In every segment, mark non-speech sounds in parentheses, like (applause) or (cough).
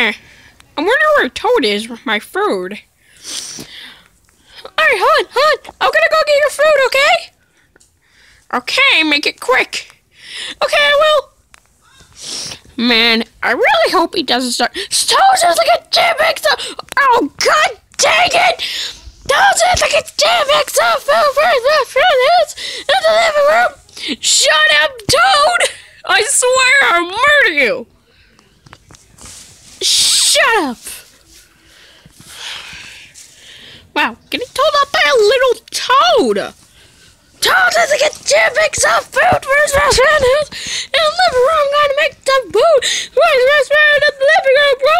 Eh, I wonder where Toad is with my food. Alright, hold on, hold on. I'm gonna go get your food, okay? Okay, make it quick. Okay, I will. Man, I really hope he doesn't start. Toad is like a damn exo. Oh, god dang it! Toad is like a damn exo food for the friends in the living room. Shut up, Toad! I swear I'll murder you. Shut up! Wow, getting told off by a little toad! Toad doesn't get two big of food for his restaurant house the living room. Gotta make some food for his restaurant the living room, bro!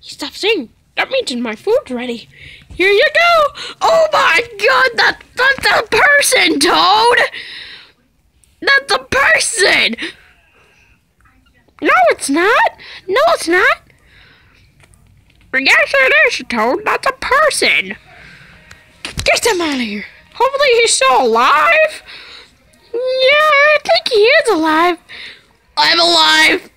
he stopped singing. That means my food's ready. Here you go! Oh my god, that, that's a person, Toad! That's a person! It's not. No, it's not. Yes, it is, Toad. That's a person. Get him out of here. Hopefully he's still alive. Yeah, I think he is alive. I'm alive.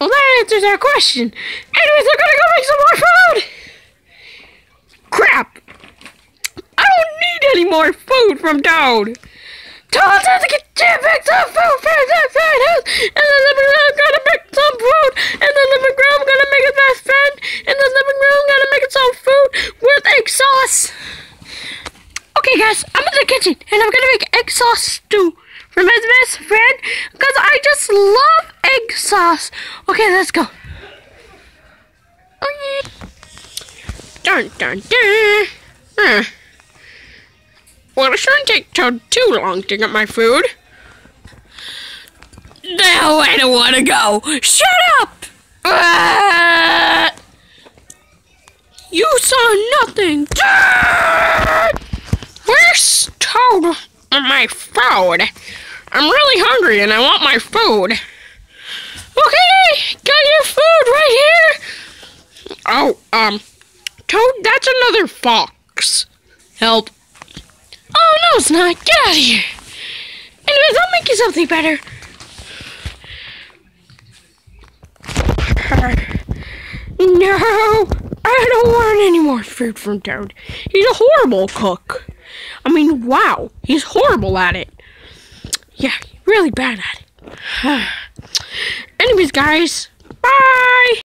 Well, that answers our question. Anyways, I'm gonna go make some more food. Crap. I don't need any more food from Toad. Todd has to get bags of food for outside house. And the living room gonna make some food. And the living room gonna make his best friend. And the living room gonna make some food with egg sauce. Okay, guys, I'm in the kitchen and I'm gonna make egg sauce stew for my best friend because I just love egg sauce. Okay, let's go. Oh yeah. Dun dun dun. Uh. Well, it shouldn't take too long to get my food. No, I don't want to go. Shut up! Ah! You saw nothing. Where's Toad and my food? I'm really hungry and I want my food. Okay, got your food right here. Oh, um, Toad, that's another fox. Help. Oh, no, it's not. Get out of here. Anyways, I'll make you something better. No, I don't want any more food from Toad. He's a horrible cook. I mean, wow, he's horrible at it. Yeah, really bad at it. (sighs) Anyways, guys, bye.